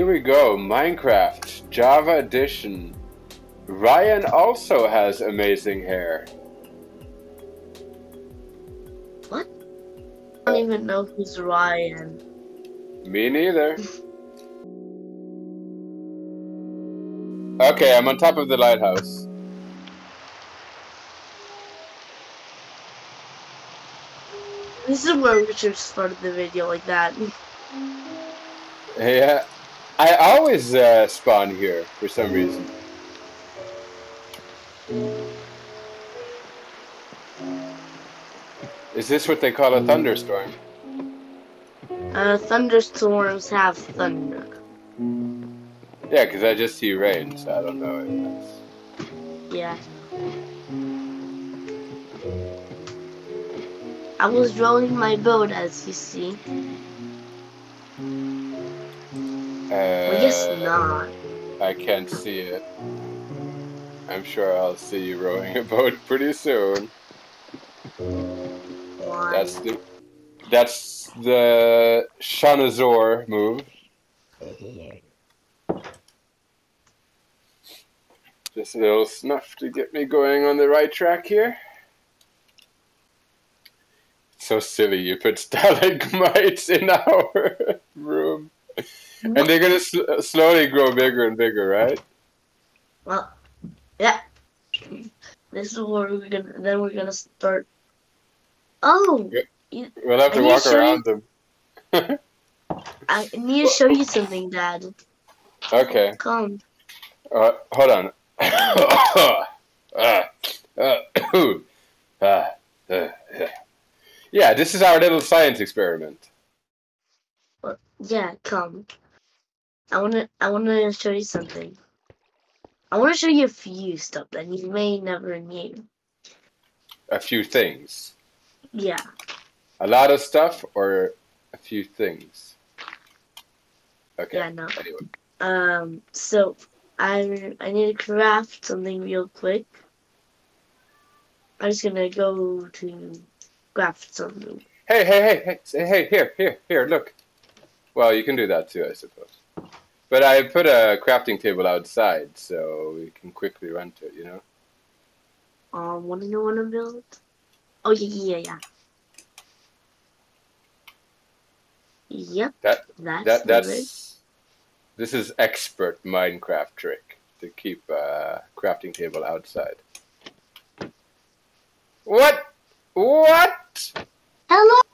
here we go. Minecraft Java Edition. Ryan also has amazing hair. What? I don't even know who's Ryan. Me neither. Okay, I'm on top of the lighthouse. This is where Richard started the video like that. Yeah, I always uh, spawn here for some reason. Is this what they call a thunderstorm? Uh, thunderstorms have thunder. Yeah, because I just see rain, so I don't know if that's. Yeah. I was rowing my boat, as you see. Uh, Well, guess not. I can't see it. I'm sure I'll see you rowing a boat pretty soon. Why? That's the that's the Shanazor move. Just a little snuff to get me going on the right track here. So silly, you put stalagmites in our room. And they're gonna sl- slowly grow bigger and bigger, right? Well, yeah. This is where we're gonna. Then we're gonna start. Oh, We'll have to walk sure? around them. I need to show you something, Dad. Okay, Come. uh, hold on. uh, uh, uh, uh, uh, yeah, this is our little science experiment. Yeah, come. I wanna. I wanna show you something. I wanna show you a few stuff that you may never knew. A few things. Yeah. A lot of stuff or a few things? Okay. Yeah. No. Anyway. Um. So I I need to craft something real quick. I'm just gonna go to craft something. Hey, hey, hey, hey, hey, here, here, here, look. Well, you can do that too, I suppose. But I put a crafting table outside so we can quickly run to it, you know? Um. What do you wanna build? Oh yeah yeah yeah. Yep. That- that's that that's this is expert Minecraft trick to keep a crafting table outside. What? What? Hello.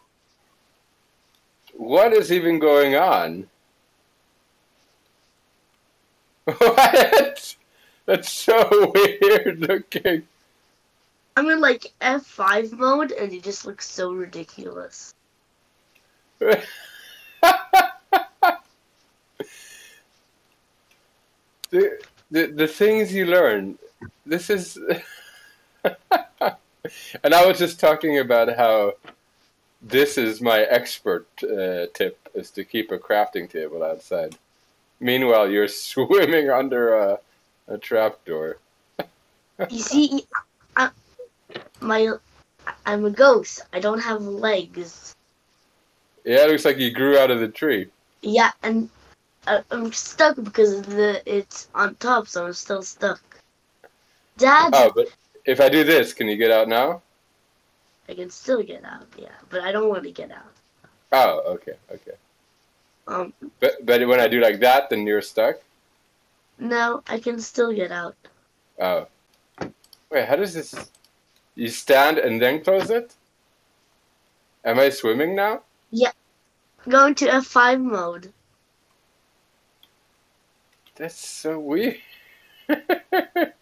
What is even going on? What? That's so weird looking. I'm in like F5 mode and it just looks so ridiculous. the, the the things you learn. This is, and I was just talking about how this is my expert uh, tip: is to keep a crafting table outside. Meanwhile, you're swimming under a a trapdoor. You see, I, my I'm a ghost. I don't have legs. Yeah, it looks like you grew out of the tree. Yeah, and I, I'm stuck because the it's on top, so I'm still stuck. Dad, Oh, but if I do this, can you get out now? I can still get out. Yeah, but I don't want to get out. Oh, okay, okay. Um, But but when I do like that, then you're stuck. no, I can still get out. Oh. Wait, how does this? You stand and then close it? Am I swimming now? Yeah. Going to F5 mode. That's so weird.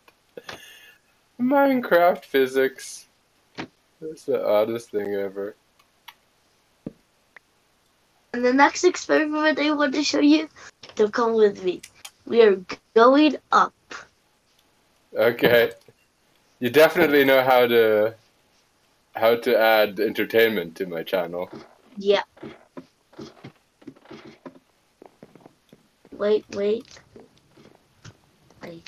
Minecraft physics. That's the oddest thing ever. And the next experiment I want to show you, to come with me. We are going up. Okay. You definitely know how to how to add entertainment to my channel. Yeah. Wait, wait. I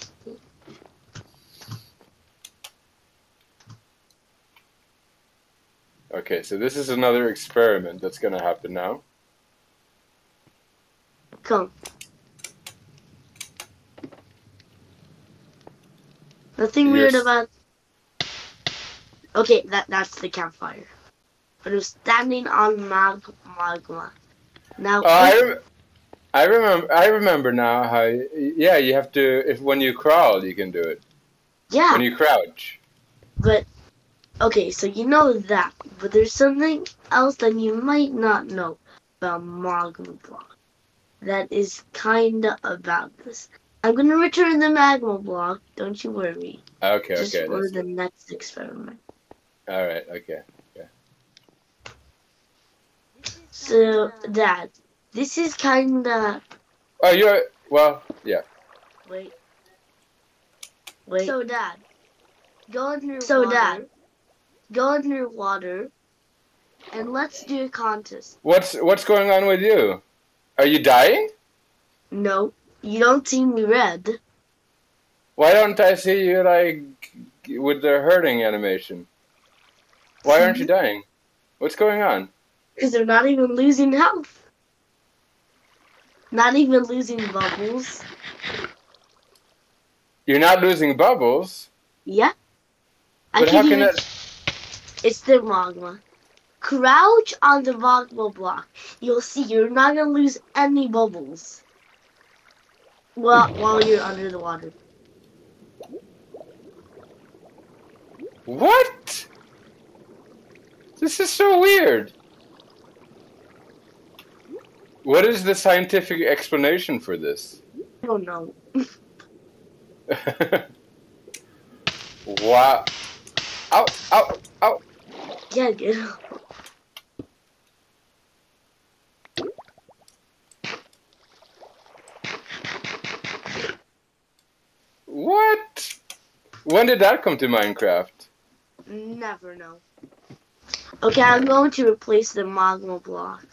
Okay, so this is another experiment that's gonna happen now. Come. Nothing weird about. Okay, that that's the campfire. But it was standing on mag magma. Now. Uh, I, I remember. I remember now how. Yeah, you have to. If when you crawl, you can do it. Yeah. When you crouch. But okay, so you know that, but there's something else that you might not know about magma block. That is kinda about this. I'm gonna return the magma block. Don't you worry. Okay. Just Okay. for That's the next experiment. all right. Okay. So, Dad, this is kinda. Oh, you're well. Yeah. Wait. Wait. So, Dad, go under so, Dad, go underwater, and let's do a contest. What's What's going on with you? Are you dying? No, you don't see me red. Why don't I see you like with the hurting animation? Why aren't you dying? What's going on? Because they're not even losing health. Not even losing bubbles. You're not losing bubbles. Yeah. I But how can can even, that? It's the magma. Crouch on the magma block. You'll see you're not gonna lose any bubbles. Well, while you're under the water. What? This is so weird. What is the scientific explanation for this? I don't know. wow. Ow, ow, ow. Yeah, good. What? When did that come to Minecraft? Never know. Okay, I'm going to replace the magma block.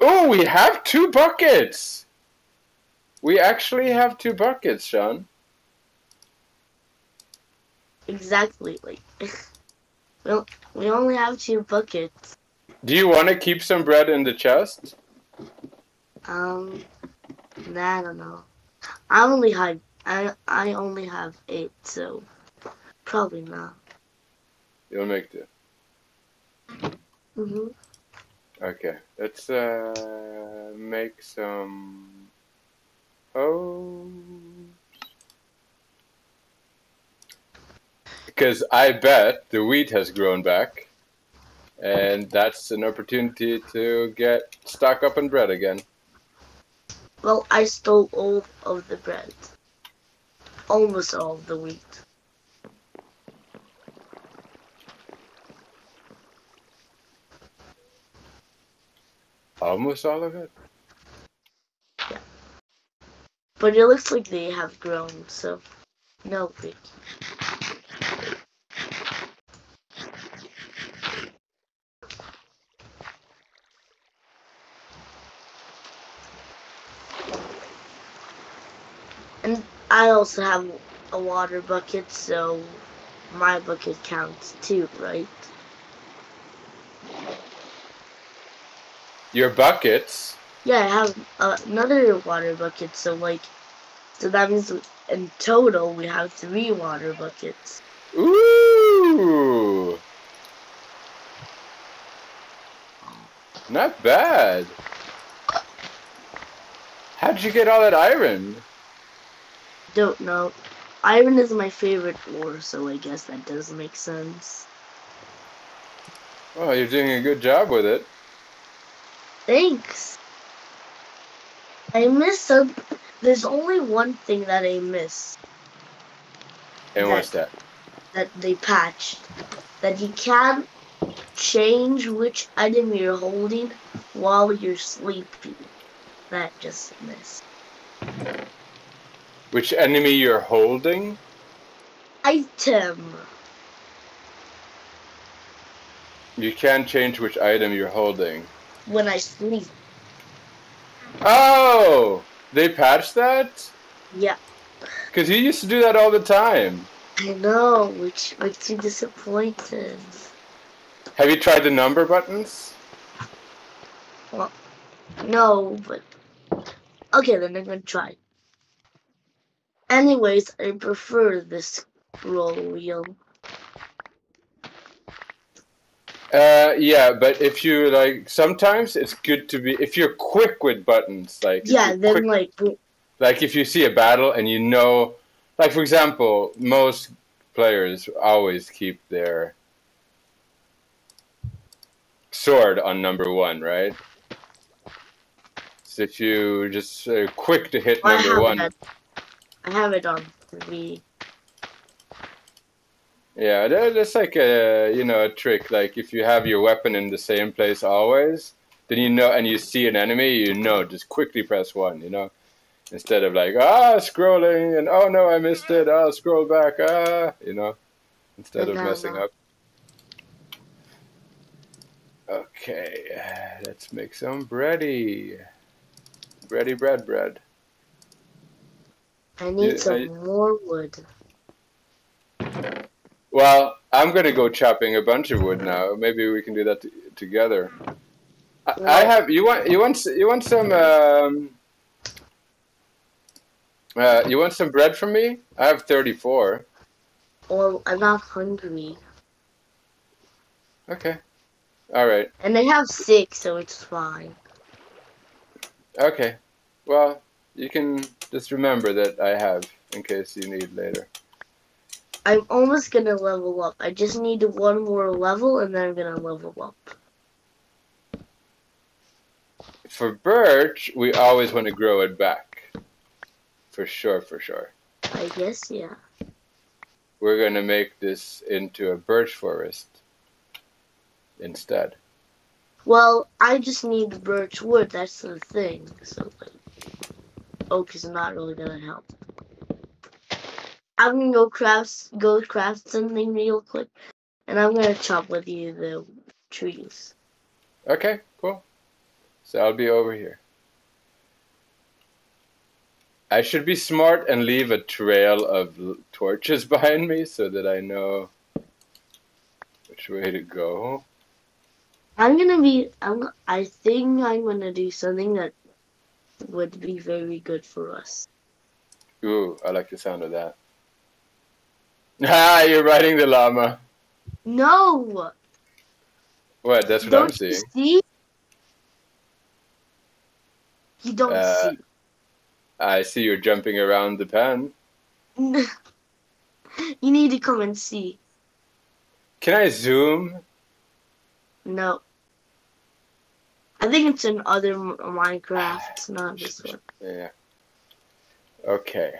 Oh, we have two buckets. We actually have two buckets, Sean. Exactly. Like, well, we only have two buckets. Do you want to keep some bread in the chest? Um, nah, I don't know. I only have I I only have eight, so probably not. You'll make do. hmm Okay, let's uh, make some hoes. Because I bet the wheat has grown back, and that's an opportunity to get stock up on bread again. Well, I stole all of the bread, almost all of the wheat. Almost all of it. But it looks like they have grown, so no big. And I also have a water bucket, so my bucket counts too, right? Your buckets. Yeah, I have uh, another water bucket, so like, so that means in total we have three water buckets. Ooh. Not bad. How'd you get all that iron? Don't know. Iron is my favorite ore, so I guess that does make sense. Oh, you're doing a good job with it. Thanks. I miss some. There's only one thing that I miss And what's that? that they patched. That you can't change which item you're holding while you're sleeping. That just missed. Which enemy you're holding? Item. You can't change which item you're holding. When I sleep. Oh! They patched that? Yeah. Because you used to do that all the time. I know, which makes me disappointed. Have you tried the number buttons? Well, no, but okay, then I'm gonna try. Anyways, I prefer the scroll wheel. Uh, yeah, but if you like, sometimes it's good to be if you're quick with buttons, like Yeah, then quick- like like if you see a battle and you know, like for example, most players always keep their sword on number one, right? So if you just uh, quick to hit number one, it. I have it on three. yeah, that's like a you know a trick. Like if you have your weapon in the same place always, then you know, and you see an enemy, you know, just quickly press one, you know, instead of like ah scrolling and oh no I missed it, I'll scroll back ah, you know, instead of messing up. Okay, let's make some bready. Bready bread bread. I need Yeah, some I- more wood. Well, I'm gonna go chopping a bunch of wood now. Maybe we can do that t- together. I, I have. You want? You want? You want some? Um, uh, you want some bread from me? I have 34. Well, I'm not hungry. Okay. All right. And I have six, so it's fine. Okay. Well, you can just remember that I have in case you need later. I'm almost gonna level up. I just need one more level and then I'm gonna level up. For birch, we always want to grow it back. For sure. For sure. I guess, yeah. we're going to make this into a birch forest instead. Well, I just need birch wood, that's the thing. So, like, oak is not really gonna help. I'm gonna go craft, go craft something real quick, and I'm gonna chop with you the trees. Okay, cool. So I'll be over here. I should be smart and leave a trail of torches behind me so that I know which way to go. I'm gonna be. I'm. I think I'm gonna do something that would be very good for us. Ooh, I like the sound of that. Ah, you're riding the llama. No. What? That's what don't I'm seeing. you see? You don't Uh, see. I see you're jumping around the pen. you need to come and see. Can I zoom? No. I think it's in other M- Minecrafts, not this one. Yeah. Okay.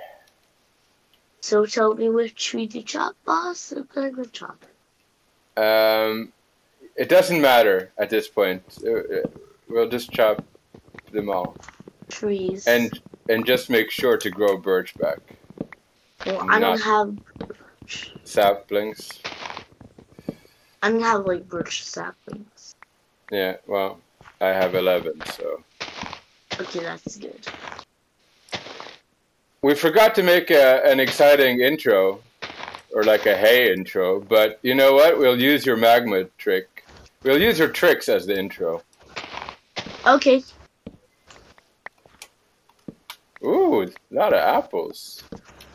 So tell me which tree to chop, boss. I'm gonna go chop it. Um, it doesn't matter at this point. Uh, uh, We'll just chop them all, Trees. and and just make sure to grow birch back. well, I don't have. birch. Saplings. I don't have like birch saplings. Yeah. Well, I have eleven, so Okay, that's good. we forgot to make a, an exciting intro, or like a hay intro. But you know what? We'll use your magma trick. We'll use your tricks as the intro. Okay. Ooh, a lot of apples.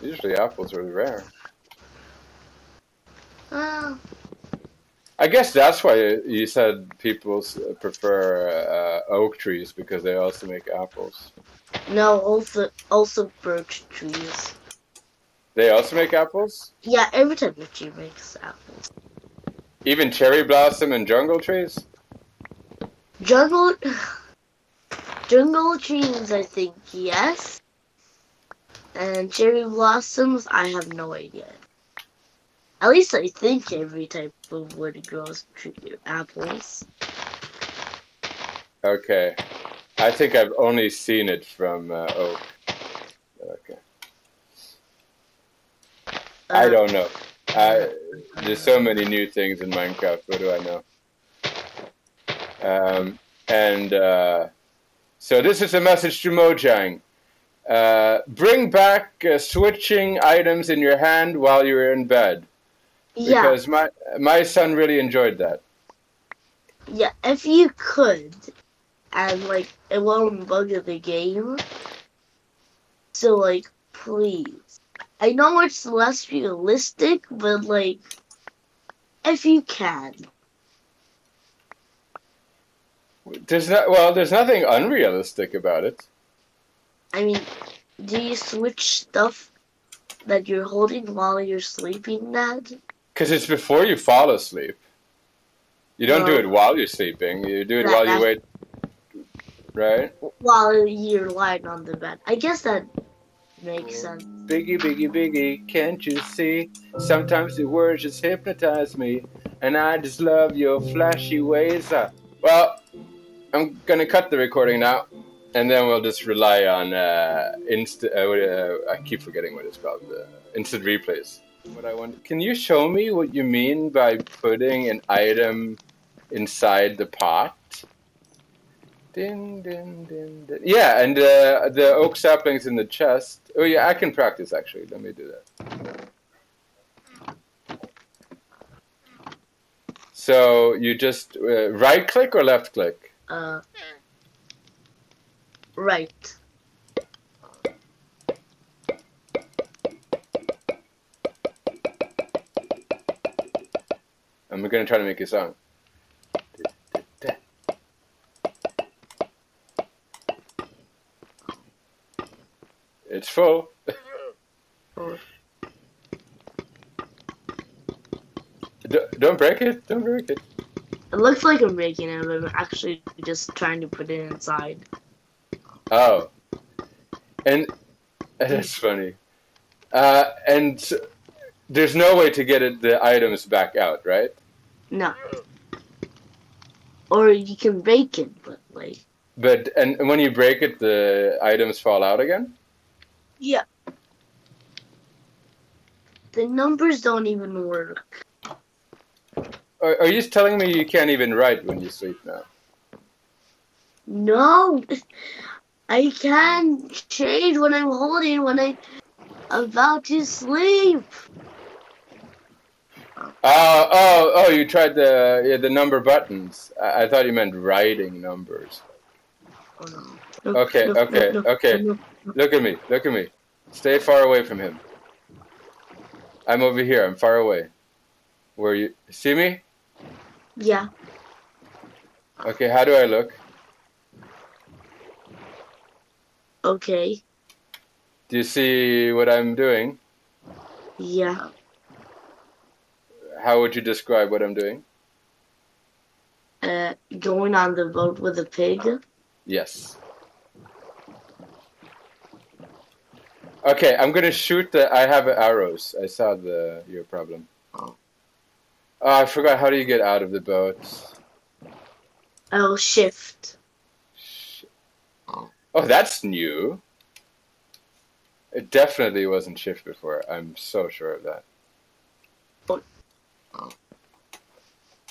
Usually apples are rare. Uh, I guess that's why you said people prefer uh, oak trees because they also make apples. no, also also birch trees. They also make apples? Yeah, every type of tree makes apples. Even cherry blossom and jungle trees? Jungle, jungle trees, I think yes. And cherry blossoms, I have no idea. At least I think every type of wood grows apples. Okay. I think I've only seen it from uh, oak. Okay. I Uh, don't know. I, there's so many new things in Minecraft. What do I know? Um, and uh, so this is a message to Mojang. Uh, bring back uh, switching items in your hand while you're in bed Yeah, because my my son really enjoyed that. yeah. If you could, and like it won't bug the game. So like, please. I know it's less realistic, but like, if you can. There's not well. There's nothing unrealistic about it. I mean, do you switch stuff that you're holding while you're sleeping, Dad? Because it's before you fall asleep. You don't do it while you're sleeping. You do it That- while you wait. Right? While you're lying on the bed. I guess that makes sense. Biggie, biggie, biggie, can't you see? Sometimes the words just hypnotize me, and I just love your flashy ways. Uh, well, I'm gonna cut the recording now, and then we'll just rely on uh, inst. Uh, uh, I keep forgetting what it's called. Uh, instant replays. What I want? Can you show me what you mean by putting an item inside the pot? Din, din, din, din. Yeah, and uh, the oak saplings in the chest. Oh yeah, I can practice actually. Let me do that. So you just uh, right click or left click? Uh, right. I'm gonna try to make a song. It's full. Don't break it. Don't break it. It looks like I'm breaking it, but I'm actually just trying to put it inside. Oh, and that's funny. Uh, and there's no way to get it, the items back out, right? No. Or you can break it, but like. But and when you break it, the items fall out again. Yeah. The numbers don't even work. Are, are you telling me you can't even write when you sleep now? No, I can change what I'm holding when I'm about to sleep. Oh, oh, oh! You tried the yeah, the number buttons. I, I thought you meant writing numbers. Oh, no. No, Okay, no, no, okay, no, okay. no, no. Look at me, look at me. Stay far away from him. I'm over here. I'm far away. Where you see me? Yeah, Okay, how do I look? okay. Do you see what I'm doing? Yeah. How would you describe what I'm doing? Uh, going on the boat with a pig. Yes. Okay, I'm gonna shoot the. I have arrows. I saw the your problem. Oh. Oh, I forgot. How do you get out of the boat? I'll shift. Sh- Oh, that's new. It definitely wasn't shift before. I'm so sure of that.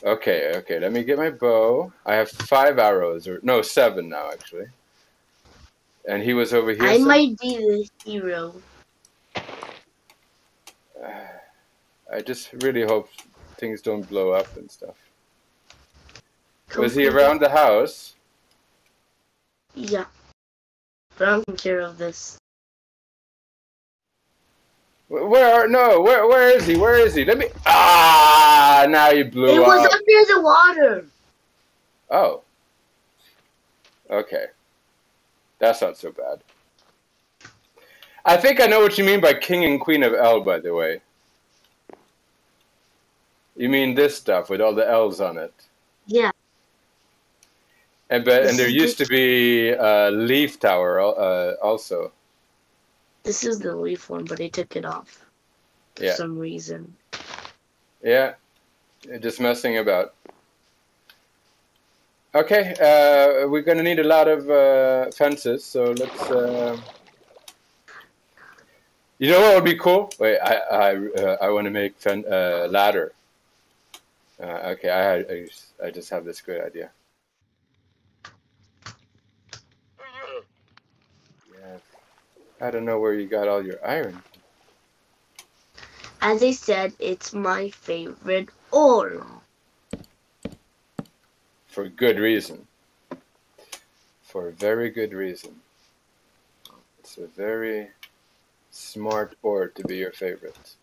Okay, okay. Let me get my bow. I have five arrows, or no, seven now actually. And he was over here. I so- might be the hero. I just really hope things don't blow up and stuff. Come Was he around the house? Yeah. But I'm taking care of this. Wh- Where are no? Where where is he? Where is he? Let me. Ah! Now you blew It was up. under the water. Oh. Okay. That's not so bad. I think I know what you mean by King and Queen of L. By the way. You mean this stuff with all the L's on it? Yeah. And but and there used to be a leaf tower uh, also. This is the leaf one, but I took it off. For Yeah. some reason. Yeah, just messing about. Okay, uh, we're gonna need a lot of uh, fences, so let's. Uh... You know what would be cool? Wait, I I uh, I want to make fen- uh, ladder. Uh, okay, I, I I just have this great idea. Yeah, I don't know where you got all your iron. As I said, it's my favorite ore. for good reason. For a very good reason. It's a very smart ore to be your favorite?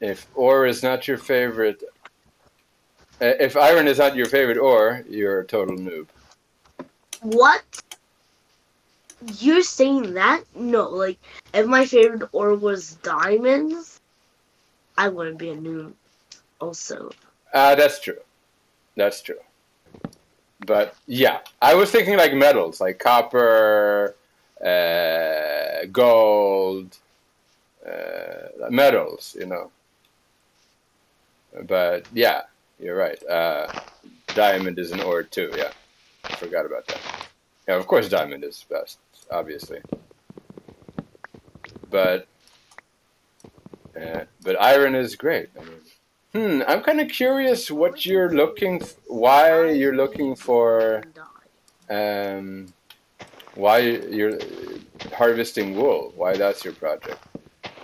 If ore is not your favorite, uh, if iron is not your favorite ore, you're a total noob. What? You're saying that? No, like if my favorite ore was diamonds, I wouldn't be a noob. Also, Ah, that's true. That's true. But yeah, I was thinking like metals, like copper, uh, gold, uh, metals, you know. But yeah, you're right. Uh, diamond is an ore too. Yeah, I forgot about that. Yeah, of course, diamond is best, obviously. But uh, but iron is great. I mean, Hmm, I'm kind of curious what you're looking, why you're looking for, um, why you're harvesting wool. Why that's your project.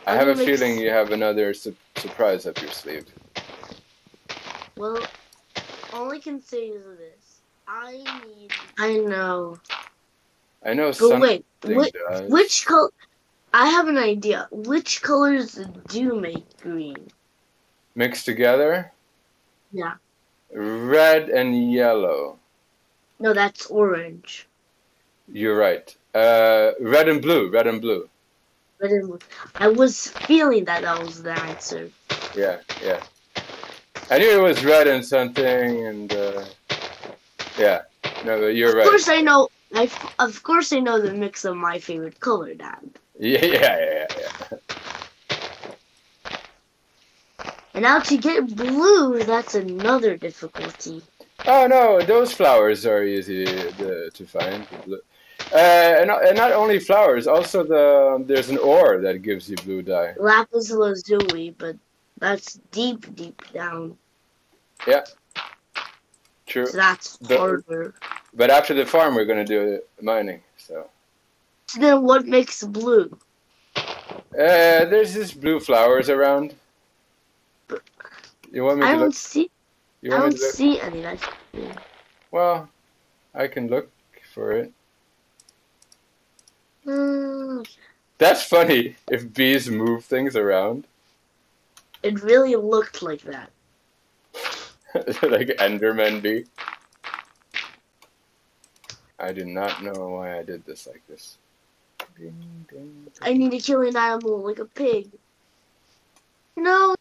I have a feeling you have another su- surprise up your sleeve. Well, all I can say is this: I need. I know, I know but something wait, which, does. which color? I have an idea. Which colors do make green? mixed together, Yeah. red and yellow. No, that's orange. You're right. Uh, red and blue. Red and blue. Red and blue. I was feeling that that was the answer. Yeah, yeah. I knew it was red and something, and uh, yeah. No, but you're Of right. course, I know. I, of course, I know the mix of my favorite color, Dad. Yeah, yeah, yeah, yeah. And now to get blue, that's another difficulty. Oh no, those flowers are easy to, to find. Uh, and, not- and not only flowers, also the there's an ore that gives you blue dye. Lapis lazuli, but that's deep, deep down. Yeah. True. So that's The- harder. But after the farm, we're gonna do mining. So So then, what makes blue? uh, there's just blue flowers around. You want me I to don't look? see. You I want me don't to see any. That's Well, I can look for it. Mm, That's funny. If bees move things around, it really looked like that. like Enderman bee. I do not know why I did this like this. Ding, ding. I need to kill an animal like a pig. No,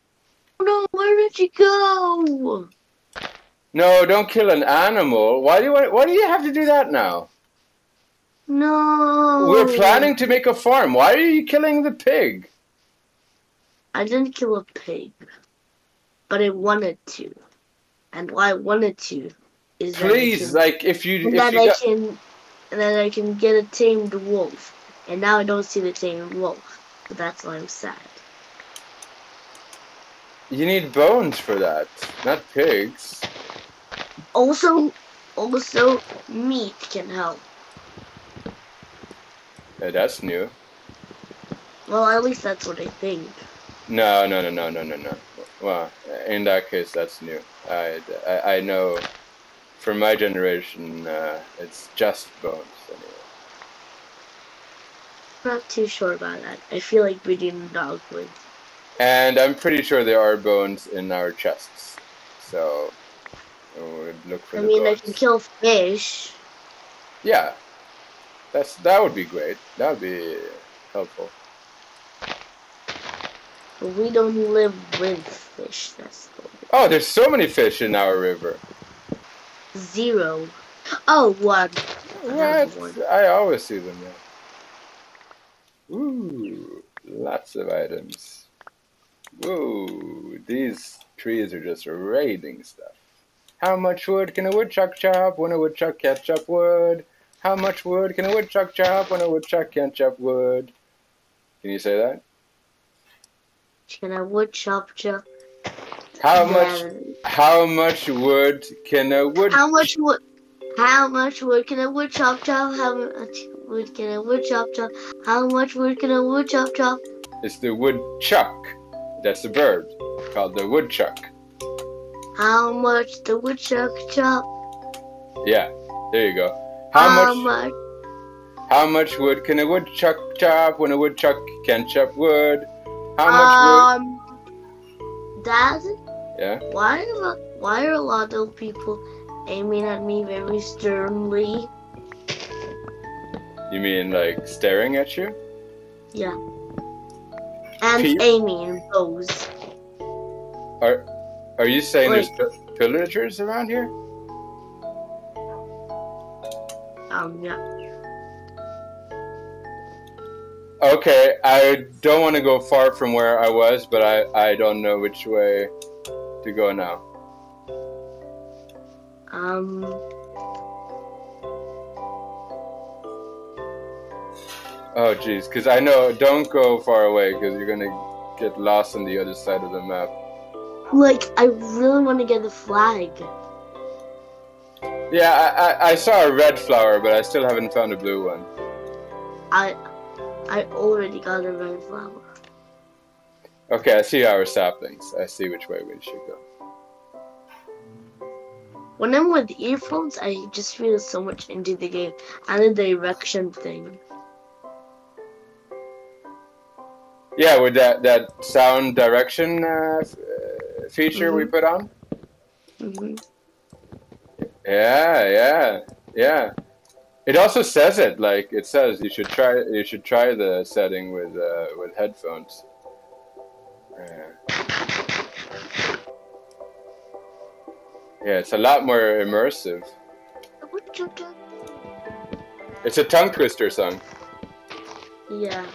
no, where did you go? No, don't kill an animal. Why do you want, why do you have to do that now? No. We're planning to make a farm. Why are you killing the pig? I didn't kill a pig, but I wanted to, and why I wanted to is Please, can- like if you if and that you I got- can, and that I can get a tamed wolf. And now I don't see the tamed wolf, but that's why I'm sad. you need bones for that, not pigs. Also, also meat can help. Uh, that's new. Well, at least that's what I think. No, no, no, no, no, no, no. Well, in that case, that's new. I, I, I know from my generation, uh, it's just bones anyway. Not too sure about that. I feel like breeding a dog would. And I'm pretty sure there are bones in our chests. So, we would look for I mean, I bones. can kill fish. Yeah, that's that would be great. That would be helpful. But we don't live with fish. That's the Oh, there's so many fish in our river. Zero. Oh, one. What? one. I always see them. Yeah. Ooh, lots of items. Whoa, these trees are just raiding stuff. How much wood can a woodchuck chop when a woodchuck can't chop wood? How much wood can a woodchuck chop when a woodchuck can't chop wood? Can you say that? Can a woodchuck chop chop? How much? How much wood can a wood? How much wood? How much wood can a wood chop chop? How much wood can a wood chop chop? How much wood can a wood chop chop? It's the woodchuck. That's the bird called the woodchuck. How much the woodchuck chop? Yeah, there you go. How much? much? How much wood can a woodchuck chop when a woodchuck can chop wood? How much Um, wood? Yeah. why are why are a lot of people aiming at me very sternly? You mean like staring at you? Yeah. And Pete? aiming bows. Are Are you saying Wait. there's pi- pillagers around here? Um, yeah. Okay, I don't want to go far from where I was, but I I don't know which way to go now. Um, Oh, jeez, because I know don't go far away because you're gonna get lost on the other side of the map. like I really want to get the flag. Yeah, I, I, I saw a red flower, but I still haven't found a blue one. I I already got a red flower. Okay, I see our saplings. I see which way we should go. When I'm with earphones, I just feel so much into the game and the direction thing. Yeah, with that that sound direction uh, uh, feature we put on. Mm -hmm. Yeah, yeah, yeah. It also says it like it says you should try you should try the setting with uh, with headphones. Yeah. yeah, it's a lot more immersive. It's a tongue twister song. Yeah,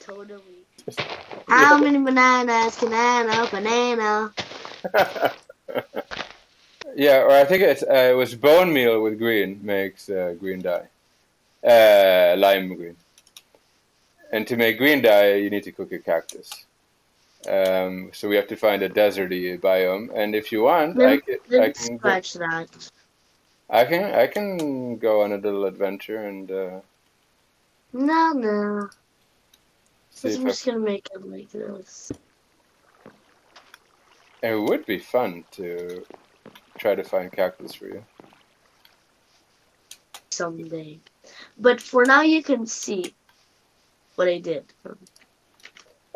totally. How many bananas can I know? Banana. yeah, or I think it's uh, it was bone meal with green makes uh, green dye, uh, lime green. And to make green dye, you need to cook a cactus. Um, so we have to find a deserty biome, and if you want, I can, I can, go, that. I can, I can go on a little adventure and uh, No, no. I'm just gonna make it like this. It would be fun to try to find cactus for you. someday. But for now, you can see what I did.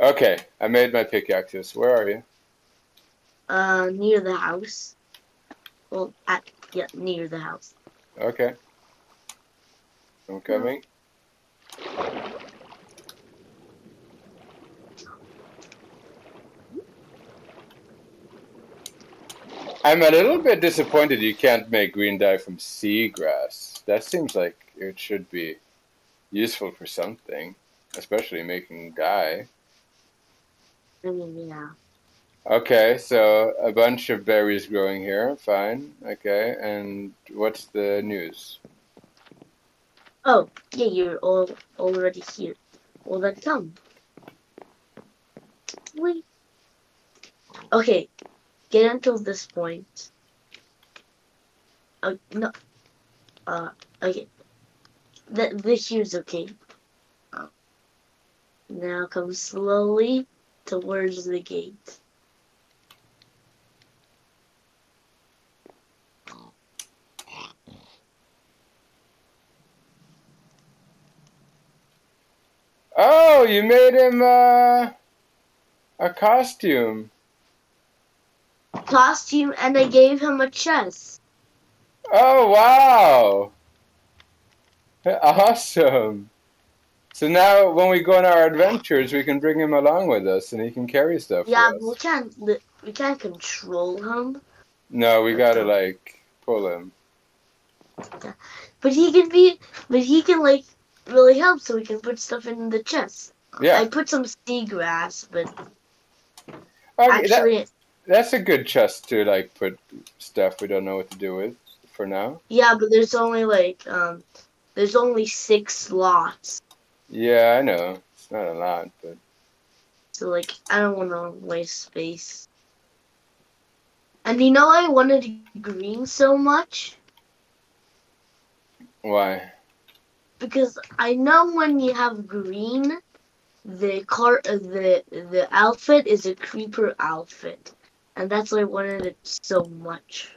Okay, I made my pickaxes. Where are you? Uh, near the house. Well, at yeah, near the house. Okay. I'm coming. I'm a little bit disappointed you can't make green dye from seagrass. That seems like it should be useful for something, especially making dye. I mean, yeah. Okay, so a bunch of berries growing here. Fine. Okay, and what's the news? Oh, yeah, you're all already here. Well, then come. Wait. Okay, get until this point. Uh, no. Uh, okay. The, the here's okay. Now come slowly towards the gate. Oh, you made him uh, a costume. Costume, and I gave him a chest. Oh, wow. Awesome. So now when we go on our adventures, we can bring him along with us and he can carry stuff Yeah, we can't we can't control him. No, we gotta like pull him. Yeah. But he can be, but he can like really help, so we can put stuff in the chest. Yeah. I put some seagrass, but Okay, that, actually, that's a good chest to like put stuff we don't know what to do with for now. yeah, but there's only like um, there's only six slots, Yeah, I know. It's not a lot, but so like I don't want to waste space. And you know, I wanted green so much why? because I know when you have green, the car, uh, the the outfit is a creeper outfit, and that's why I wanted it so much.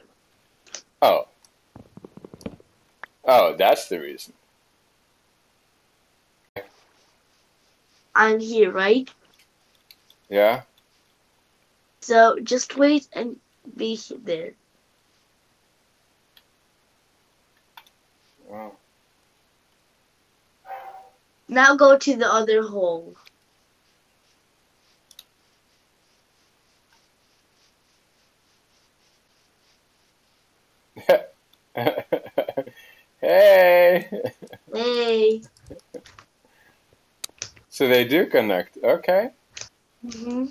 Oh. Oh, that's the reason. I'm here, right? Yeah. So just wait and be there. Wow. Now go to the other hole. hey. Hey. So they do connect. Okay. hmm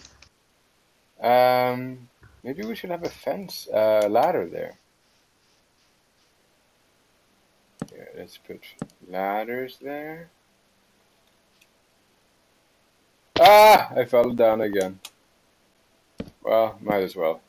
Um, maybe we should have a fence, uh, ladder there. Yeah, let's put ladders there. Ah! I fell down again. Well, might as well.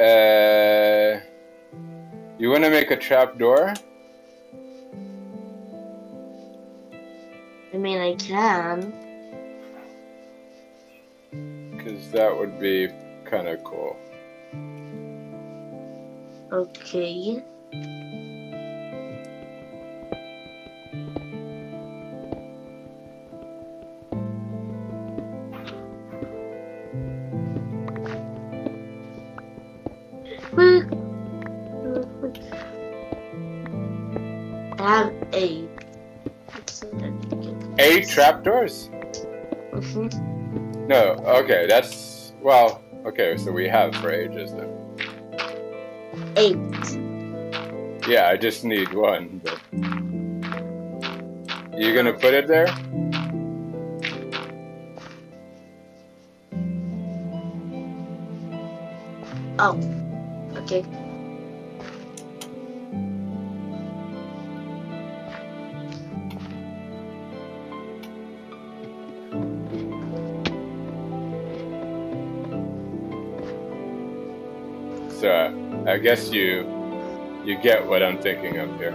Uh, you want to make a trap door? I mean, I can. Because that would be kind of cool. Okay. I have eight. Eight trapdoors? Mhm. No, okay, that's. Well, okay, so we have for ages then. Eight. Yeah, I just need one, but. You gonna put it there? Oh. Okay. I guess you. You get what I'm thinking of here.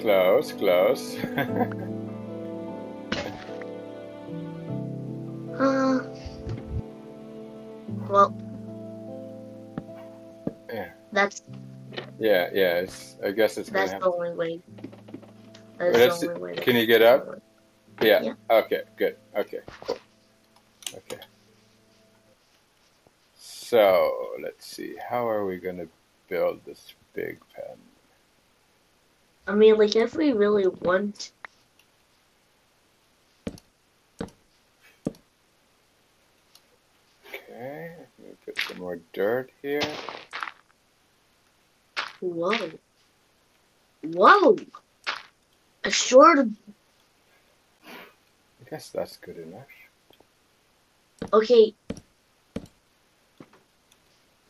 Close, close. Uh, well. Yeah. That's yeah, yeah, it's, I guess it's that's the only way. That's the only way. Can you get up? Yeah. Yeah. Okay, good. Okay, cool. Okay. So, let's see. How are we going to build this big pen? I mean, like, if we really want, Okay, let me put some more dirt here. whoa, whoa, a short. I guess that's good enough. Okay,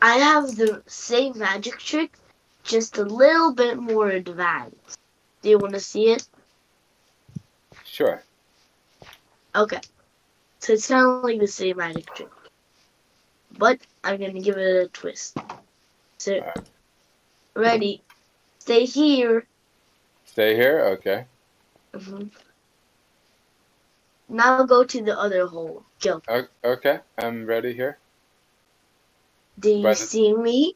I have the same magic trick, just a little bit more advanced. Do you want to see it? Sure. Okay, so it's kind of like the same magic trick, but I'm gonna give it a twist. So, Alright. ready? Stay here. Stay here? Okay. hmm Now go to the other hole. Go. Okay, I'm ready here. Do you see me?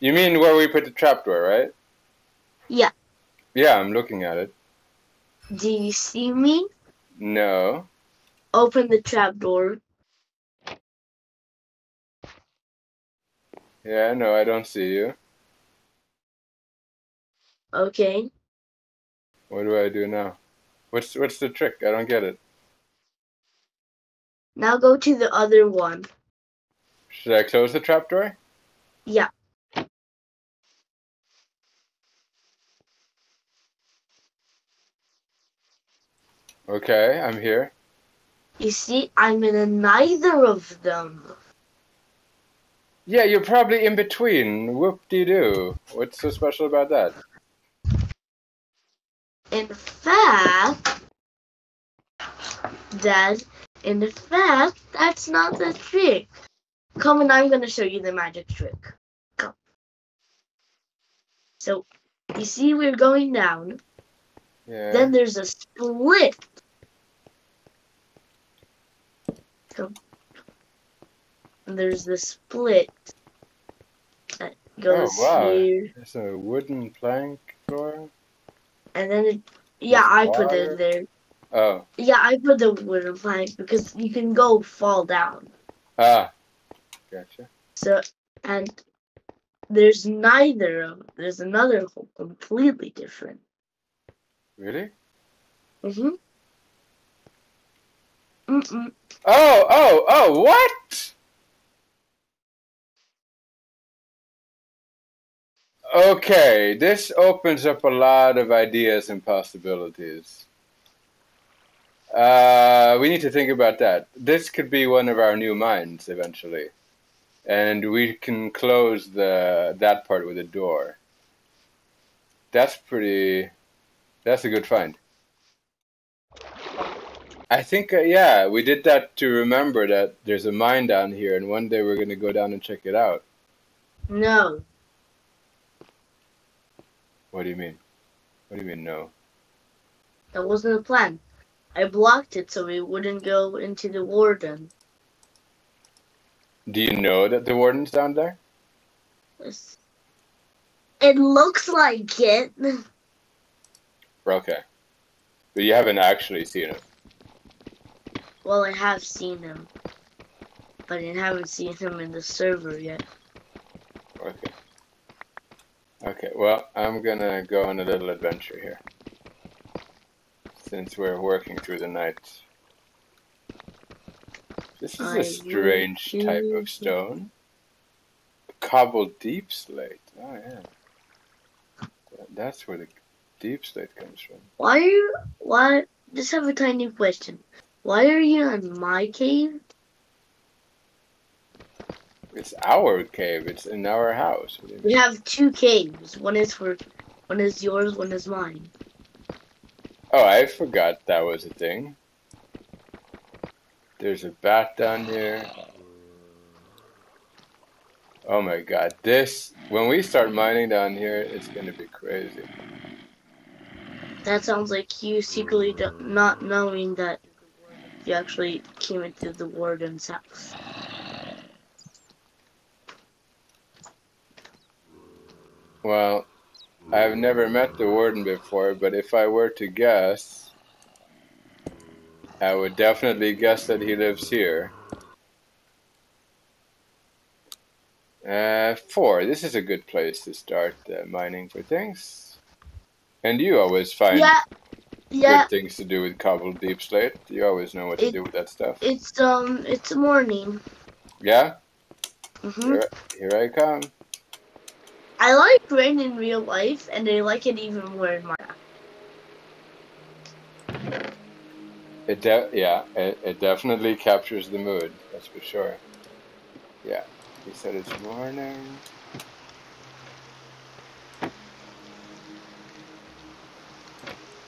You mean where we put the trapdoor, right? Yeah. Yeah, I'm looking at it. Do you see me? No. Open the trapdoor. Yeah, no, I don't see you. Okay. What do I do now? What's what's the trick? I don't get it. Now go to the other one. Should I close the trapdoor? Yeah. Okay, I'm here. You see, I'm in neither of them. Yeah, you're probably in between. Whoop de doo. What's so special about that? In fact, Dad, In fact, that's not the trick. Come and I'm gonna show you the magic trick. Come. So, you see we're going down. Yeah. Then there's a split. Come. And there's the split that oh, goes wow. here. There's a wooden plank floor. And then it, yeah, I put it there. Oh. Yeah, I put the wooden plank because you can go fall down. Ah. Gotcha. So and there's neither of there's another hole completely different. Really? Mhm. Mm-mm. Oh, oh, oh, what? Okay, this opens up a lot of ideas and possibilities. Uh, we need to think about that. This could be one of our new minds eventually. And we can close the that part with a door. That's pretty that's a good find. I think, uh, yeah, we did that to remember that there's a mine down here, and one day we're going to go down and check it out. No. What do you mean? What do you mean, no? That wasn't the plan. I blocked it so it wouldn't go into the warden. Do you know that the warden's down there? It's- It looks like it. Okay. But you haven't actually seen him. Well, I have seen him. But I haven't seen him in the server yet. Okay. Okay, well, I'm gonna go on a little adventure here. Since we're working through the night. This is a strange type of stone. Cobbled deepslate. Oh, yeah. That's where the deepslate comes from. Why are you, why, just have a tiny question. Why are you in my cave? It's our cave. It's in our house. What do you We have two caves. One is for, one is yours, one is mine. Oh, I forgot that was a thing. There's a bat down here. Oh my god, this, when we start mining down here, it's gonna be crazy. That sounds like you secretly not knowing that you actually came into the warden's house. Well, I've never met the warden before, but if I were to guess, I would definitely guess that he lives here. Uh, four. This is a good place to start uh, mining for things. And you always find Yeah, yeah. good things to do with cobbled deepslate. You always know what to do with that stuff. It's um, it's morning. Yeah, hmm here, here I come. I like rain in real life, and I like it even more in my. It de- yeah, it, it definitely captures the mood. That's for sure. Yeah, he said it's morning.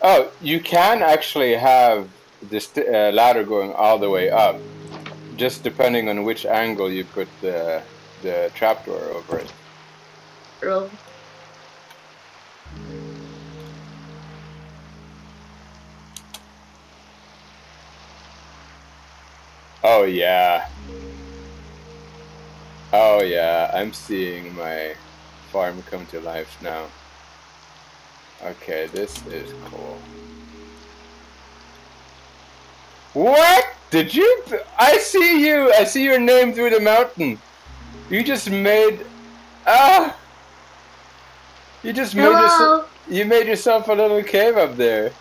Oh, you can actually have this uh, ladder going all the way up, just depending on which angle you put the the trapdoor over it. Oh yeah. Oh yeah, I'm seeing my farm come to life now. Okay, this is cool. What? Did you? I see you! I see your name through the mountain! You just made. Ah! You just made yourself. You made yourself a little cave up there.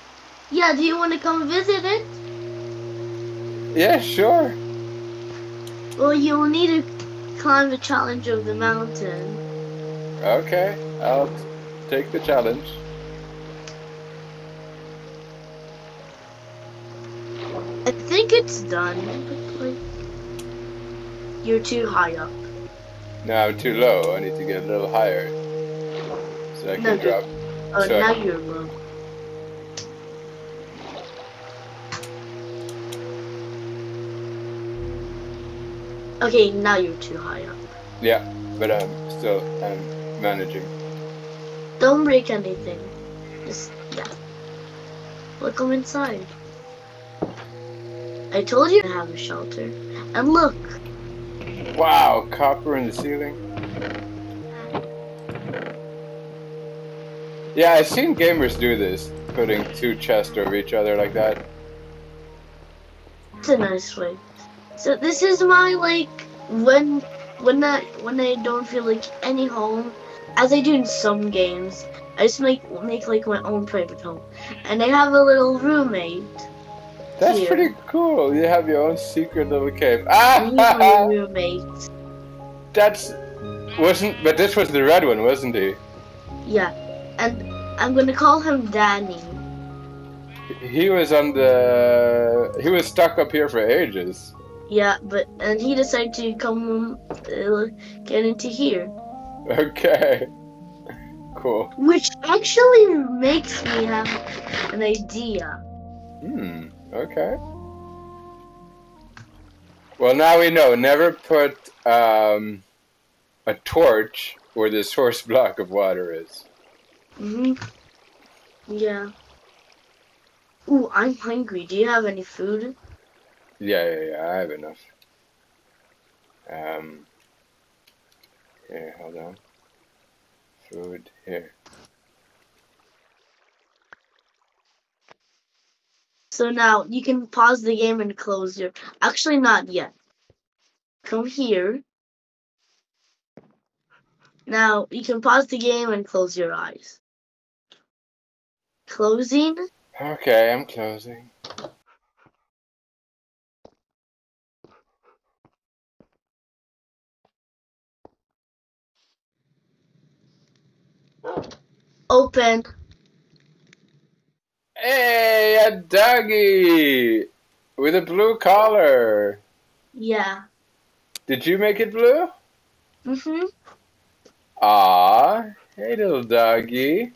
Yeah, do you want to come visit it? Yeah, sure. Well, you'll need to climb the challenge of the mountain. Okay, I'll take the challenge. I think it's done. You're too high up. No, I'm too low. I need to get a little higher. So I can No, drop. Uh, oh, Sorry. now you're low. Okay, now you're too high up. Yeah, but I'm still I'm managing. Don't break anything. Just yeah. Look, I'm inside. I told you to have a shelter. And look, Wow, copper in the ceiling. Yeah, I've seen gamers do this, putting two chests over each other like that. it's a nice way. So this is my like when when I when I don't feel like any home, as I do in some games. I just make make like my own private home, and I have a little roommate. That's Here. pretty cool. You have your own secret little cave. He's my Ah, roommate. that's wasn't. But this was the red one, wasn't he? Yeah, and I'm gonna call him Danny. He was on the. He was stuck up here for ages. Yeah, but and he decided to come uh, get into here, Okay. Cool. which actually makes me have an idea. Hmm. Okay. Well, now we know. Never put um, a torch where the source block of water is. Hmm Yeah. Ooh, I'm hungry. Do you have any food? Yeah, yeah, yeah. I have enough. Um. Here, hold on. Food here. So now you can pause the game and close your. Actually, not yet. Come here. Now you can pause the game and close your eyes. Closing. Okay, I'm closing. Open. Hey, a doggy with a blue collar. Yeah. Did you make it blue? Mhm. Ah, hey, little doggy.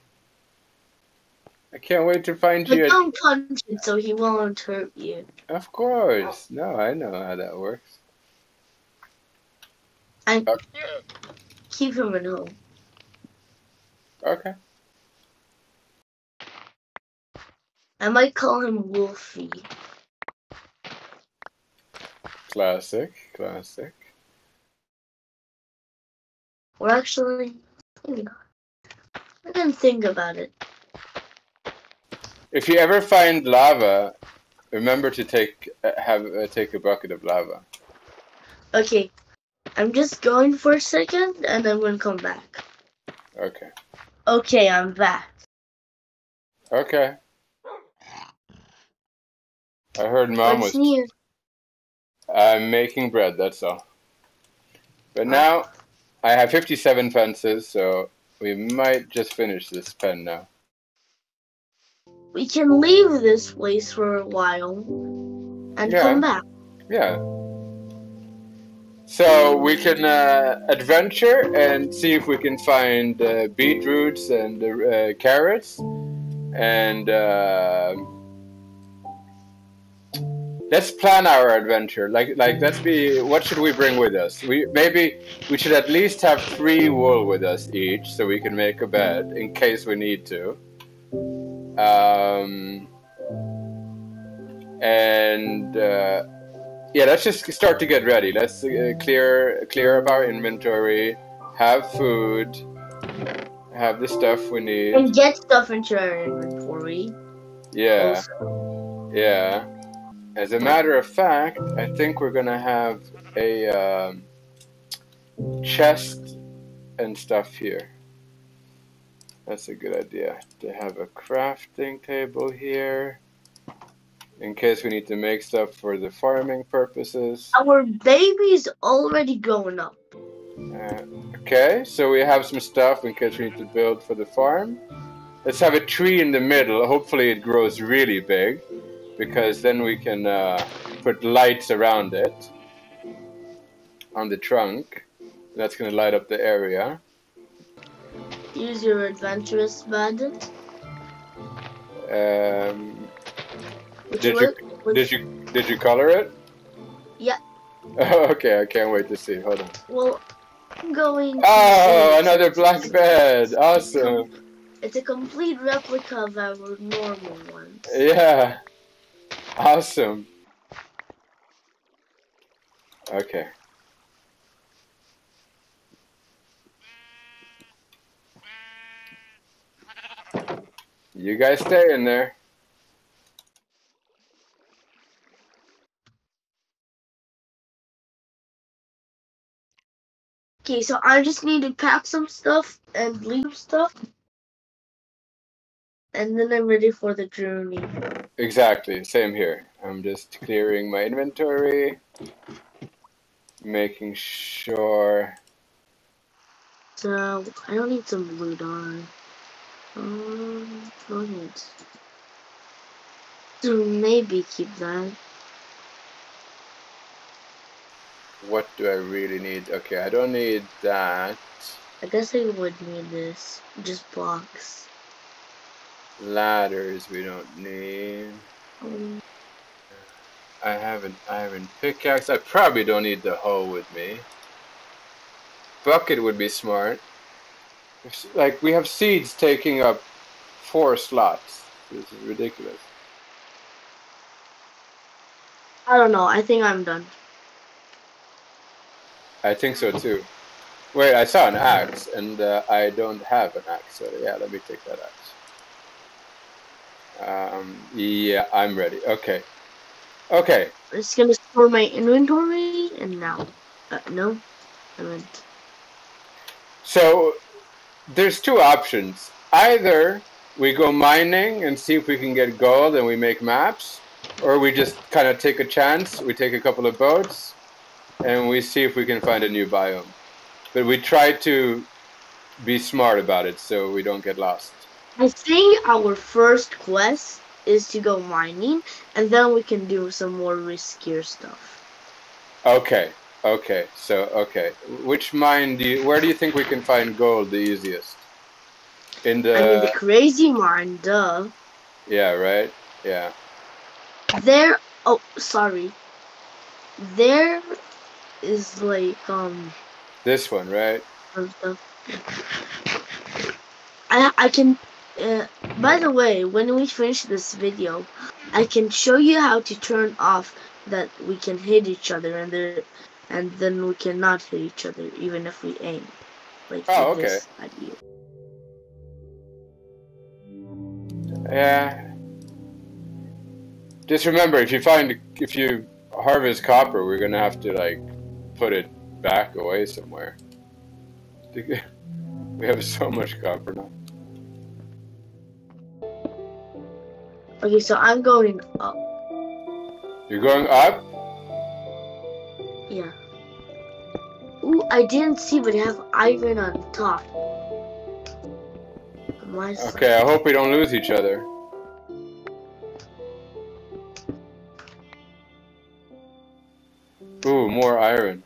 I can't wait to find But you. don't punch it so he won't hurt you. Of course. No, I know how that works. And Uh, keep him at home. Okay. I might call him Wolfie. Classic, classic. Or actually. I didn't think about it. If you ever find lava, remember to take uh, have uh, take a bucket of lava. Okay, I'm just going for a second and I'm gonna come back. Okay. Okay, I'm back. Okay. I heard mom What's was new? I'm making bread, that's all. But now I have 57 fences, so we might just finish this pen now. We can leave this place for a while and Yeah. come back. Yeah. So we can uh, adventure and see if we can find uh, beetroots and uh, carrots, and uh, let's plan our adventure. Like, like let's be. What should we bring with us? We maybe we should at least have three wool with us each, so we can make a bed in case we need to. Um, and. Uh, yeah, let's just start to get ready. Let's uh, clear clear up our inventory, have food, have the stuff we need. And get stuff into our inventory. Yeah, Also. yeah. As a matter of fact, I think we're gonna have a um, chest and stuff here. That's a good idea. To have a crafting table here. In case we need to make stuff for the farming purposes. Our baby's already growing up. Uh, okay, so we have some stuff in case we need to build for the farm. Let's have a tree in the middle. Hopefully, it grows really big, because then we can uh, put lights around it on the trunk. That's going to light up the area. Use your adventurous bed. Um, Which Did you- which- did you did you color it? Yeah. okay, I can't wait to see. Hold on. Well, I'm going. Oh, another black bed. Awesome. It's a complete replica of our normal ones. Yeah. Awesome. Okay. You guys stay in there. Okay, so I just need to pack some stuff and leave stuff. And then I'm ready for the journey. Exactly, same here. I'm just clearing my inventory, making sure. So I don't need some blue darn. Um, need. So maybe keep that. What do I really need? Okay, I don't need that. I guess I would need this. Just blocks. Ladders we don't need. Um, I have an iron pickaxe. I probably don't need the hoe with me. Bucket would be smart. Like we have seeds taking up four slots. This is ridiculous. I don't know. I think I'm done. I think so too. Wait, I saw an axe, and uh, I don't have an axe. So yeah, let me take that axe. Um, yeah, I'm ready. Okay, okay. I'm just gonna store my inventory and now. Uh, no, I meant. So there's two options. Either we go mining and see if we can get gold and we make maps, or we just kind of take a chance. We take a couple of boats and we see if we can find a new biome. But we try to be smart about it so we don't get lost. I think our first quest is to go mining, and then we can do some more riskier stuff. Okay, okay. So okay, which mine do you? Where do you think we can find gold the easiest? In the. I mean, the crazy mine, duh. yeah, right. Yeah. There. Oh, sorry. There is like um This one, right? I I can. Uh, by the way, when we finish this video, I can show you how to turn off that we can hit each other and there, and then we cannot hit each other even if we aim. Like Oh, with this okay. idea. Yeah. Just remember, if you find if you harvest copper, we're gonna have to like put it back away somewhere. We have so much copper now. Okay, so I'm going up. You're going up. Yeah. Ooh, I didn't see, but have iron on top. My. Okay, I hope we don't lose each other. Ooh, more iron.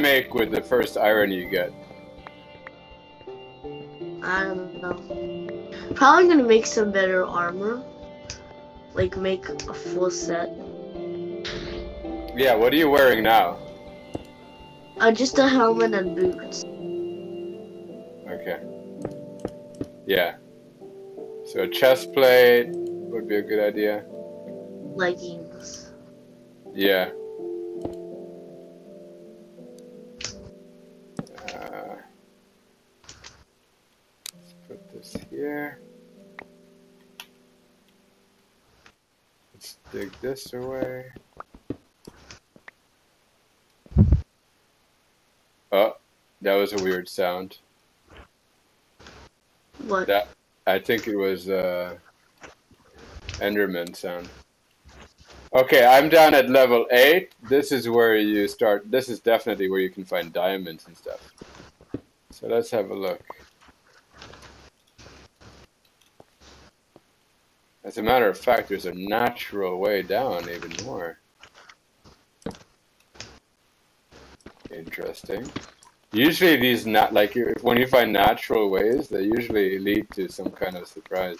Make with the first iron you get? I don't know. Probably gonna make some better armor. Like make a full set. Yeah, what are you wearing now? Uh, just a helmet and boots. Okay. Yeah. So a chest plate would be a good idea. Leggings. Yeah. This away. Oh, that was a weird sound. What? That I think it was uh, Enderman sound. Okay, I'm down at level eight. This is where you start. This is definitely where you can find diamonds and stuff. So let's have a look. As a matter of fact, there's a natural way down even more. Interesting. Usually these not like if- when you find natural ways, they usually lead to some kind of surprise.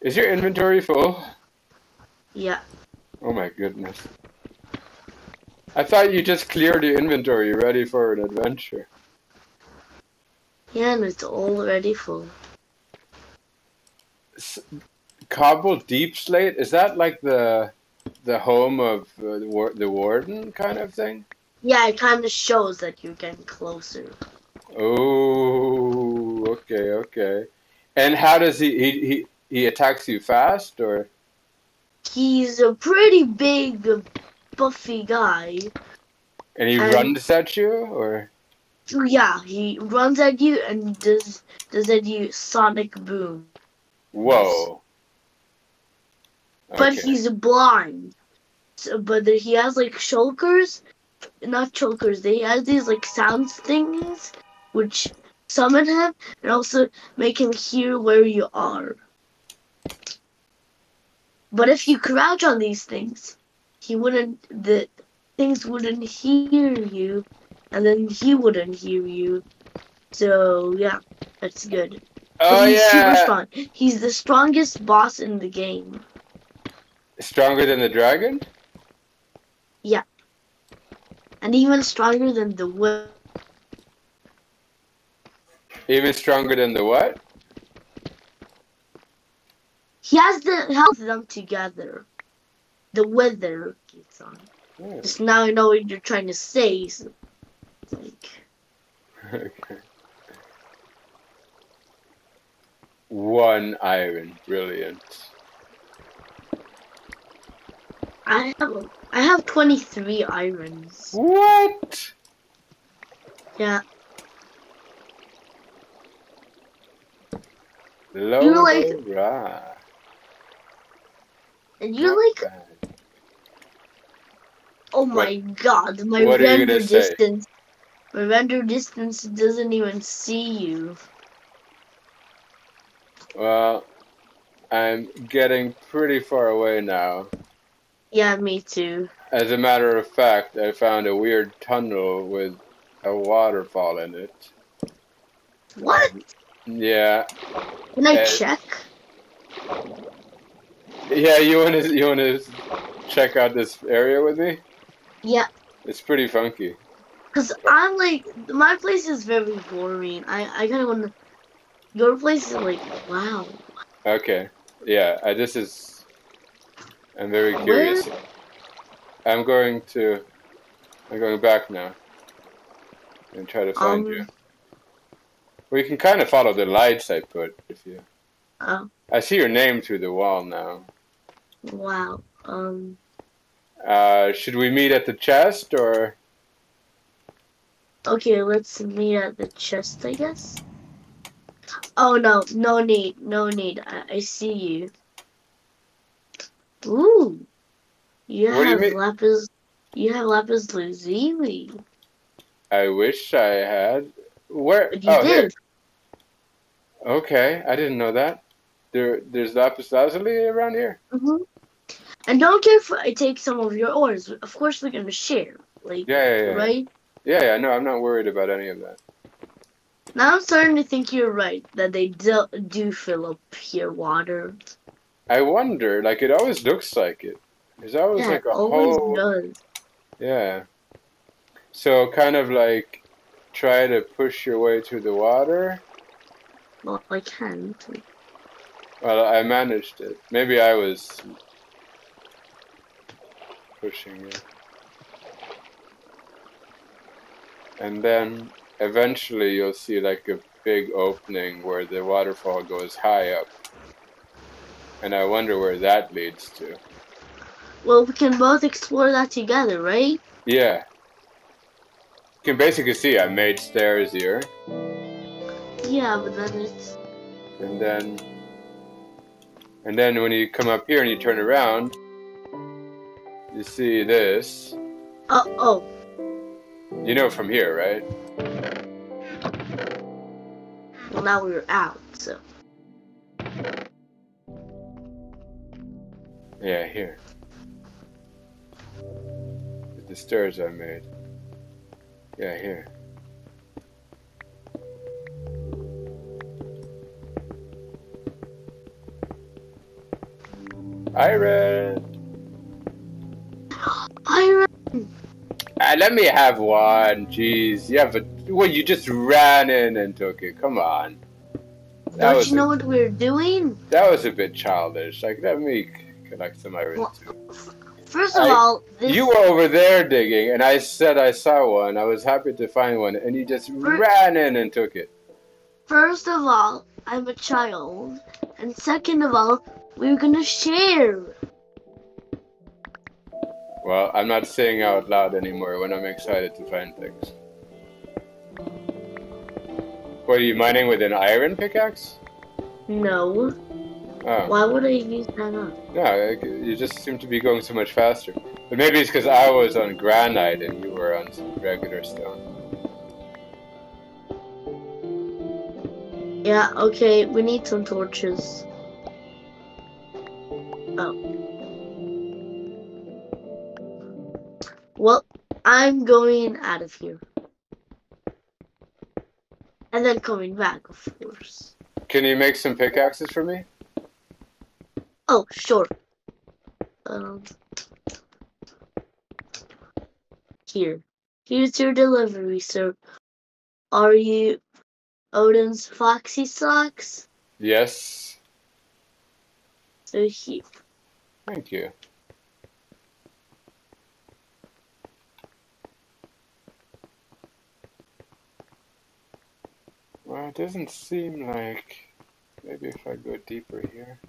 Is your inventory full? Yeah. Oh my goodness. I thought you just cleared your inventory ready for an adventure. Yeah, and it's already full. Cobble Deepslate, is that like the the home of uh, the, war- the warden kind of thing? Yeah, it kind of shows that you're getting closer. Oh, okay, okay. And how does he he he, he attacks you fast or He's a pretty big, buffy guy. and he Um, runs at you or yeah, he runs at you and does does at you sonic boom. Whoa. But Okay. he's blind. So, but he has like chokers, not chokers. They have these like sound things, which summon him and also make him hear where you are. But if you crouch on these things, he wouldn't. The things wouldn't hear you, and then he wouldn't hear you. So yeah, that's good. Oh he's super strong. He's the strongest boss in the game. stronger than the dragon. Yeah. And even stronger than the will. Even stronger than the what? He has the health of them together. The weather keeps on. Oh, Just now I know what you're trying to say. So like okay. One iron, brilliant. I have I have 23 irons. What? Yeah, Low, like- rah. and you're Not like, bad. oh my god, my what you render gonna say? distance. My render distance doesn't even see you. Well, I'm getting pretty far away now. Yeah, me too. As a matter of fact, I found a weird tunnel with a waterfall in it. What? Yeah, Can I Uh, check? yeah. You wanna you wanna check out this area with me? Yeah, It's pretty funky. cause I'm like my place is very boring. I I kind of want to. Your place is like wow. Okay. Yeah. I, this is. I'm very curious. I'm going to. I'm going back now. And try to find Um, you. We can kind of follow the lights I put if you. Oh I see your name through the wall now. wow. Um. Uh, should we meet at the chest or? Okay, let's meet at the chest, I guess. Oh no, no need, no need. I, I see you. Ooh, you What you have mean? lapis. You have lapis lazuli. I wish I had. Where? But you oh, did. Okay, I didn't know that. There, there's lapis lazuli around here. hmm And don't care if I take some of your ores. Of course, we're gonna share. Like, Yeah, yeah, yeah. right? Yeah, yeah. No, I'm not worried about any of that. Now I'm starting to think you're right that they do, do fill up here water. I wonder. Like, it always looks like it. There's always Yeah, like a always whole. does. Yeah. So kind of like try to push your way through the water. Well, I can't. Well, I managed it. Maybe I was pushing it. And then eventually you'll see like a big opening where the waterfall goes high up. And I wonder where that leads to. Well, we can both explore that together, right? Yeah. You can basically see I made stairs here. Yeah, but then it's. And then and then when you come up here and you turn around, you see this. Oh, oh. You know from here, right? Well, now we're out, so. Yeah, here. The stairs I made. Yeah, here. Iron! Iron. Ah, let me have one. Jeez, you have a. Well, you just ran in and took it. Come on. That Don't you know a, what we're doing? that was a bit childish. Like, let me collect some iron Well. First of I- all, this, You were over there digging, and I said I saw one. I was happy to find one, and you just ran in and took it. first of all, I'm a child, and second of all, we're gonna share. Well, I'm not saying out loud anymore when I'm excited to find things. What are you mining with an iron pickaxe? No. Oh, Why would I use that up? no, you just seem to be going so much faster. But maybe it's because I was on granite and you were on some regular stone. Yeah, okay, we need some torches. Oh. Well, I'm going out of here. And then coming back, of course. Can you make some pickaxes for me? Oh, sure. Um, here. Here's your delivery, sir. Are you Odin's Foxy Socks? Yes. So here. Thank you. Well, it doesn't seem like. Maybe if I go deeper here.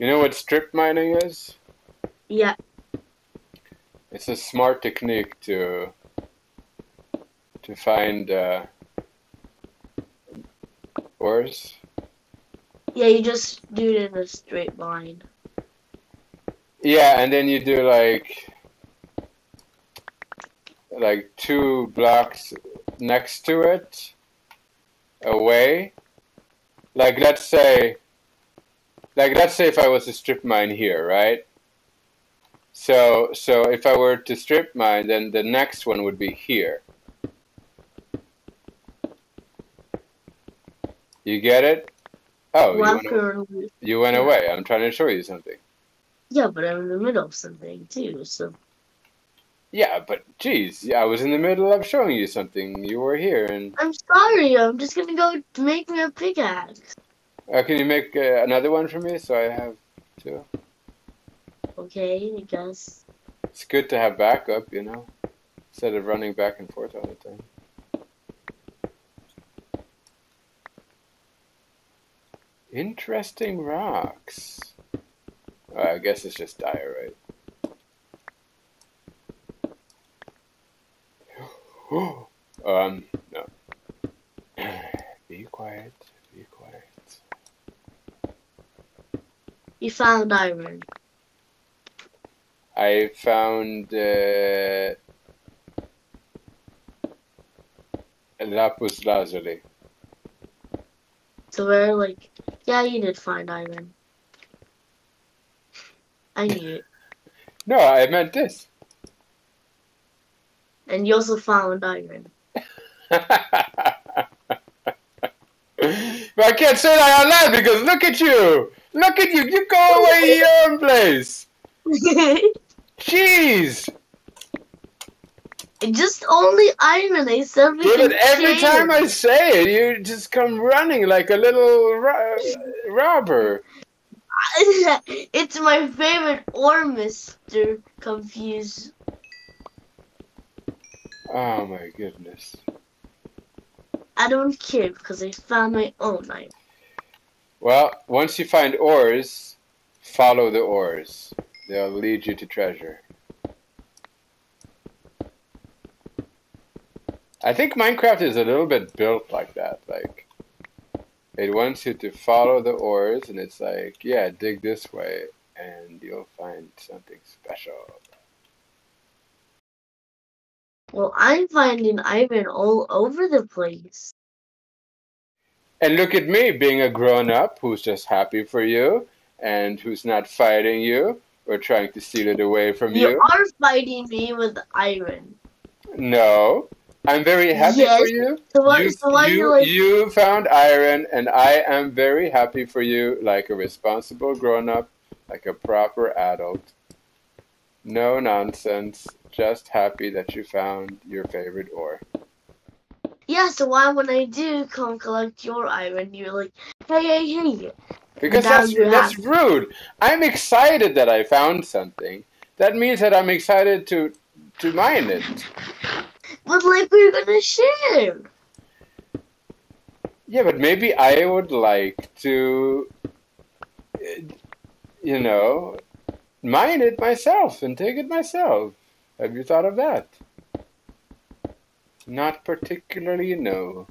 You know what strip mining is? Yeah, It's a smart technique to to find uh, ores. yeah, you just do it in a straight line. Yeah, and then you do like like two blocks next to it away. Like let's say like let's say if I was to strip mine here, right? So so if I were to strip mine then the next one would be here. You get it? Oh, you Well, I'm went, you went away. I'm trying to show you something. yeah, but I'm in the middle of something too, so. Yeah, but geez, yeah, I was in the middle of showing you something. You were here, and I'm sorry, I'm just gonna go make me a pickaxe. uh, can you make uh, another one for me so I have two? Okay, I guess. It's good to have backup, you know, instead of running back and forth all the time. Interesting rocks. Uh, I guess it's just diorite. um, no. Be quiet. Be quiet. You found iron. I found uh, lapis lazuli. So we're like, yeah, you did find iron. I knew it. No, I meant this. And you also found iron. but I can't say that out loud because look at you. Look at you. You go away to your own place. Jeez. just only iron. We Yeah, but every share. time I say it, you just come running like a little ro- robber. it's my favorite or Mr. Confused. Oh my goodness. I don't care because I found my own iron. Well, once you find ores, follow the ores. They'll lead you to treasure. I think Minecraft is a little bit built like that. Like, it wants you to follow the ores, and it's like, yeah, dig this way, and you'll find something special. Well, I'm finding iron all over the place. And look at me being a grown up who's just happy for you and who's not fighting you or trying to steal it away from You you. are fighting me with iron. No. I'm very happy Yes. for you. So why? you, so you like? you found iron, and I am very happy for you, like a responsible grown up, like a proper adult. No nonsense, just happy that you found your favorite ore. Yeah. So why when I do come collect your iron, you're like, hey, hey, hey. Because that's, that's rude. I'm excited that I found something. That means that I'm excited to to mine it. But like we're gonna share. Yeah, but maybe I would like to, uh, you know, mine it myself and take it myself. Have you thought of that? Not particularly, no.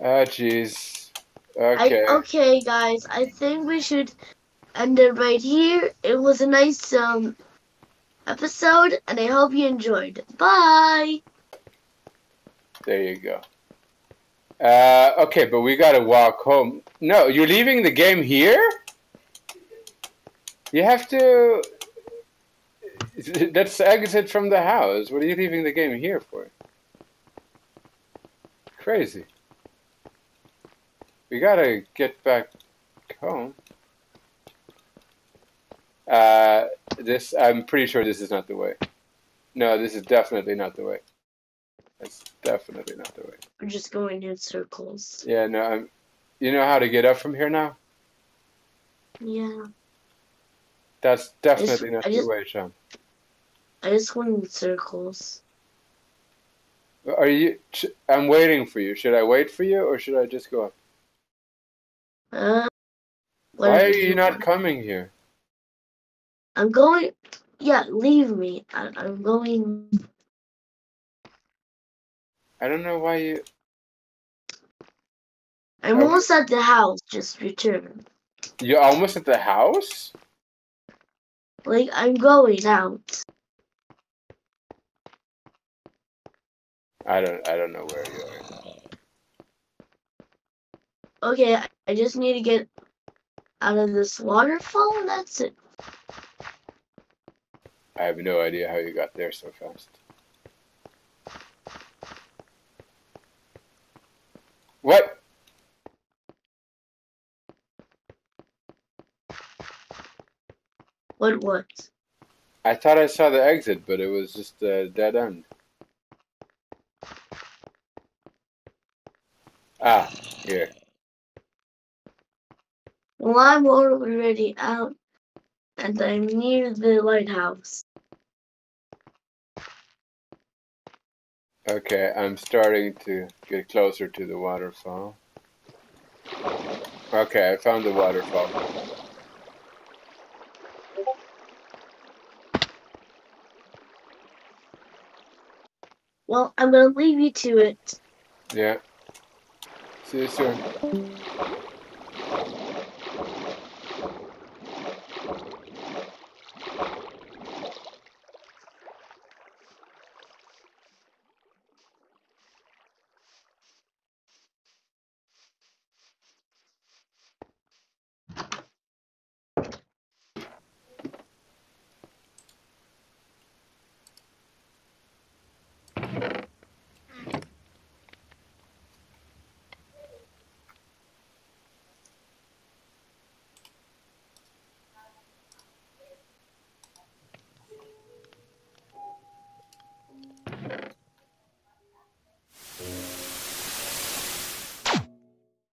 Ah, jeez. Okay. I, okay, guys. I think we should end it right here. It was a nice um episode, and I hope you enjoyed. Bye. There you go. Uh, okay, but we gotta walk home. No, you're leaving the game here? You have to. That's exit from the house. What are you leaving the game here for? Crazy. We gotta get back home. Uh, this. I'm pretty sure this is not the way. No, this is definitely not the way. That's definitely not the way. We're just going in circles. Yeah, no, I'm. You know how to get up from here now? Yeah. That's definitely I not the just- way, Sean. I just went in circles. Are you? I'm waiting for you. Should I wait for you, or should I just go up? Uh, Why are you not coming here? I'm going. Yeah, leave me. I, I'm going. I don't know why you. I'm Okay. almost at the house. Just return. You're almost at the house. Like I'm going out. I don't. I don't know where you are. Okay, I- just need to get out of this waterfall. and That's it. I have no idea how you got there so fast. What? What? What? I thought I saw the exit, but it was just a dead end. Ah, here. Well, I'm already out, and I'm near the lighthouse. Okay, I'm starting to get closer to the waterfall. Okay, I found the waterfall. Well, I'm gonna leave you to it. Yeah. See you soon.